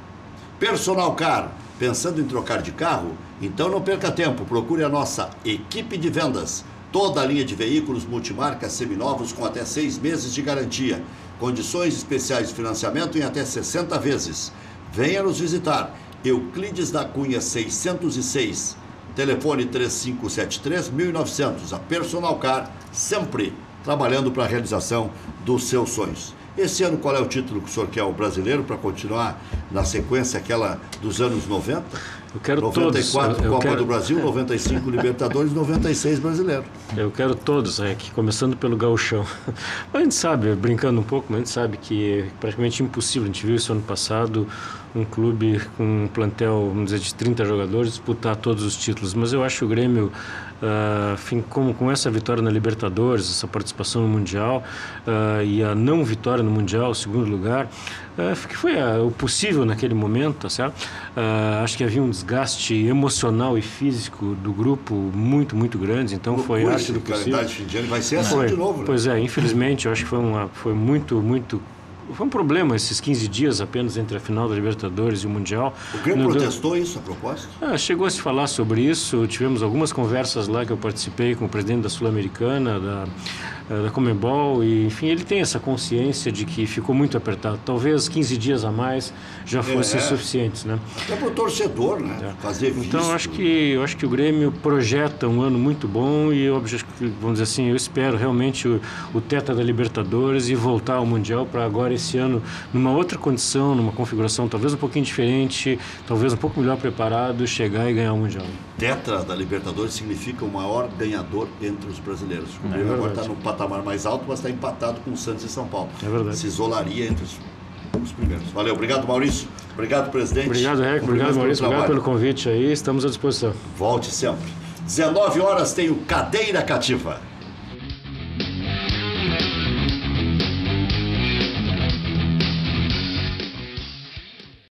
Personal Car, pensando em trocar de carro? Então não perca tempo, procure a nossa equipe de vendas. Toda a linha de veículos multimarcas seminovos com até seis meses de garantia. Condições especiais de financiamento em até 60 vezes. Venha nos visitar. Euclides da Cunha 606. Telefone 3573-1900. A Personal Car, sempre trabalhando para a realização dos seus sonhos. Esse ano, qual é o título que o senhor quer? O brasileiro, para continuar na sequência aquela dos anos 90? Eu quero 94 todos. eu Copa quero- do Brasil, 95 Libertadores, 96 Brasileiro. Eu quero todos, é, que começando pelo gauchão. A gente sabe, brincando um pouco, mas a gente sabe que é praticamente impossível. A gente viu isso ano passado, um clube com um plantel, vamos dizer, de 30 jogadores disputar todos os títulos. Mas eu acho o Grêmio, ah, enfim, com, essa vitória na Libertadores, essa participação no Mundial ah, e a não vitória no Mundial, o segundo lugar, ah, que foi o possível naquele momento, tá certo? Acho que havia um desgaste emocional e físico do grupo muito, muito grande. Então foi Loucura arte esse do possível. vai ser assim Foi. de novo, né? Pois é, infelizmente, eu acho que foi, uma, foi muito, muito. Foi um problema esses 15 dias apenas entre a final da Libertadores e o Mundial. O Grêmio deu- protestou isso a propósito? ah, chegou a se falar sobre isso, tivemos algumas conversas lá que eu participei com o presidente da Sul-Americana, da, da Comebol, e enfim, ele tem essa consciência de que ficou muito apertado. Talvez 15 dias a mais já fossem É. suficientes, né? Até para o torcedor, né? Fazer visto. Então acho que eu acho que o Grêmio projeta um ano muito bom e vamos dizer assim, eu espero realmente o, o teto da Libertadores e voltar ao mundial para agora esse ano numa outra condição, numa configuração talvez um pouquinho diferente, talvez um pouco melhor preparado, chegar e ganhar o mundial. Tetra da Libertadores significa o maior ganhador entre os brasileiros. O Grêmio agora É verdade. está no patamar mais alto, mas está empatado com o Santos e São Paulo. É verdade. Se isolaria entre os, os primeiros. Valeu, obrigado Maurício. Obrigado, presidente. Obrigado, Rec, obrigado Cumprimento Maurício, obrigado pelo convite aí, estamos à disposição. Volte sempre. 19 horas tem o Cadeira Cativa.